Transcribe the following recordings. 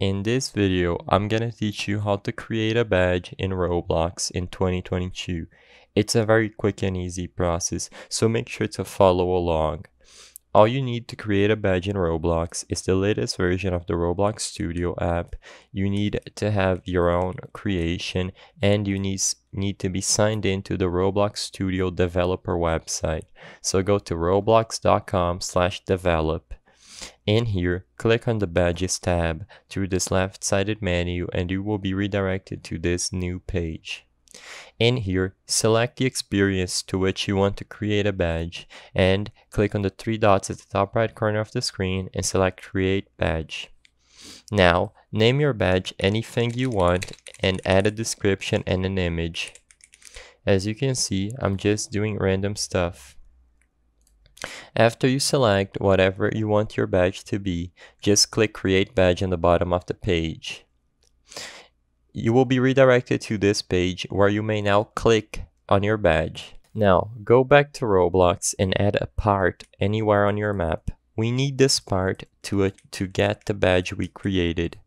In this video, I'm gonna teach you how to create a badge in Roblox in 2022. It's a very quick and easy process, so make sure to follow along. All you need to create a badge in Roblox is the latest version of the Roblox Studio app. You need to have your own creation and you need, need to be signed into the Roblox Studio developer website. So go to roblox.com slash develop in here, click on the Badges tab through this left-sided menu and you will be redirected to this new page. In here, select the experience to which you want to create a badge and click on the three dots at the top right corner of the screen and select Create Badge. Now, name your badge anything you want and add a description and an image. As you can see, I'm just doing random stuff. After you select whatever you want your badge to be, just click Create Badge on the bottom of the page. You will be redirected to this page where you may now click on your badge. Now, go back to Roblox and add a part anywhere on your map. We need this part to, uh, to get the badge we created.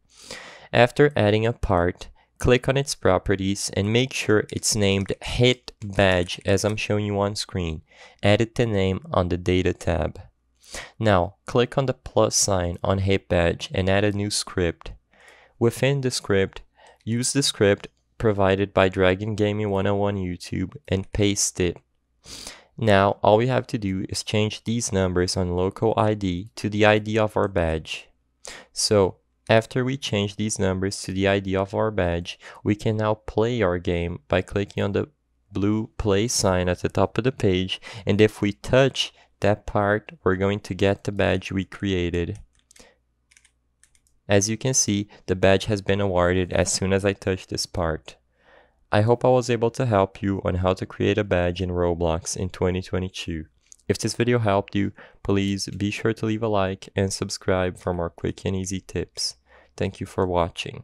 After adding a part, click on its properties and make sure it's named hit badge as I'm showing you on screen. Edit the name on the data tab. Now click on the plus sign on hit badge and add a new script. Within the script, use the script provided by Dragon Gaming 101 YouTube and paste it. Now all we have to do is change these numbers on local ID to the ID of our badge. So after we change these numbers to the ID of our badge, we can now play our game by clicking on the blue play sign at the top of the page and if we touch that part, we're going to get the badge we created. As you can see, the badge has been awarded as soon as I touch this part. I hope I was able to help you on how to create a badge in Roblox in 2022. If this video helped you, please be sure to leave a like and subscribe for more quick and easy tips. Thank you for watching.